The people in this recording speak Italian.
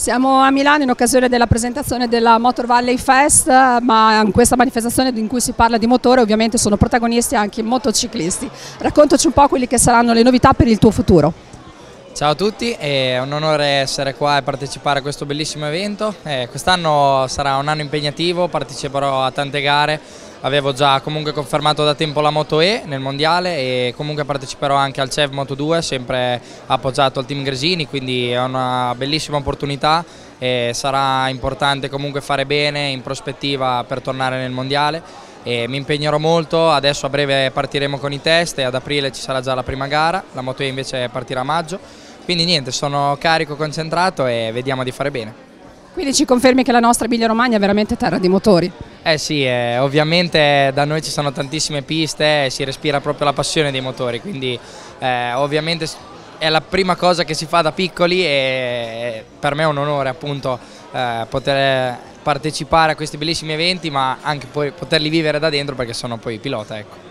Siamo a Milano in occasione della presentazione della Motor Valley Fest, ma in questa manifestazione in cui si parla di motore ovviamente sono protagonisti anche i motociclisti. Raccontaci un po' quelle che saranno le novità per il tuo futuro. Ciao a tutti, è un onore essere qua e partecipare a questo bellissimo evento. Eh, quest'anno sarà un anno impegnativo, parteciperò a tante gare, avevo già comunque confermato da tempo la Moto E nel mondiale e comunque parteciperò anche al CEV Moto 2 sempre appoggiato al team Gresini quindi è una bellissima opportunità e sarà importante comunque fare bene in prospettiva per tornare nel mondiale e mi impegnerò molto, adesso a breve partiremo con i test e ad aprile ci sarà già la prima gara, la Moto E invece partirà a maggio quindi niente sono carico, concentrato e vediamo di fare bene. Quindi ci confermi che la nostra Emilia Romagna è veramente terra di motori? Eh sì, eh, ovviamente da noi ci sono tantissime piste e si respira proprio la passione dei motori, quindi eh, ovviamente è la prima cosa che si fa da piccoli e per me è un onore appunto eh, poter partecipare a questi bellissimi eventi ma anche poi poterli vivere da dentro perché sono poi pilota. Ecco.